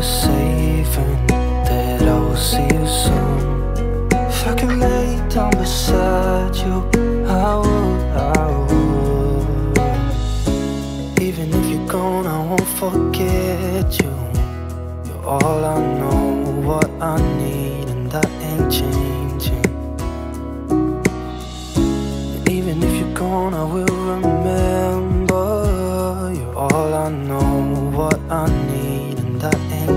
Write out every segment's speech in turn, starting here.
and that I will see you soon. If I could lay down beside you, I would, I would. Even if you're gone, I won't forget you. You're all I know, what I need, and that ain't changing. Even if you're gone, I will remember. You're all I know, what I need,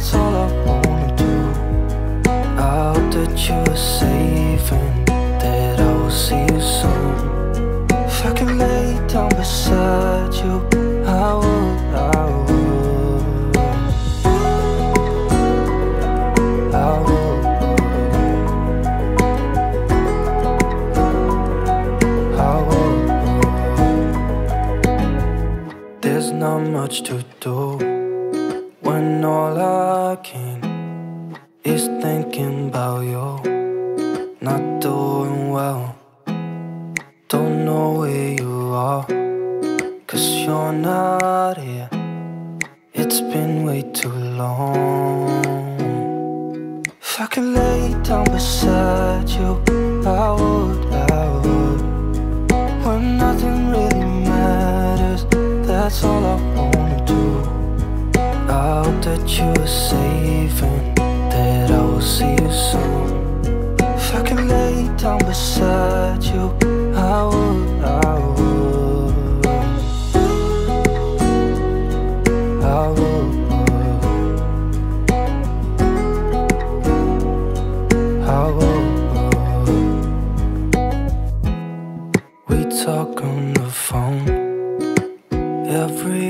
That's all I wanna do. I hope that you are safe and that I will see you soon. If I could lay down beside you, I would, I would. I would. I would. There's not much to do when all I can is thinking about you. Not doing well, don't know where you are, cause you're not here. It's been way too long. If I could lay down beside you, I would, I would. When nothing really matters, that's all I. I hope that you are safe and that I will see you soon. If I could lay down beside you, I would, I would. I would. I would. We talk on the phone every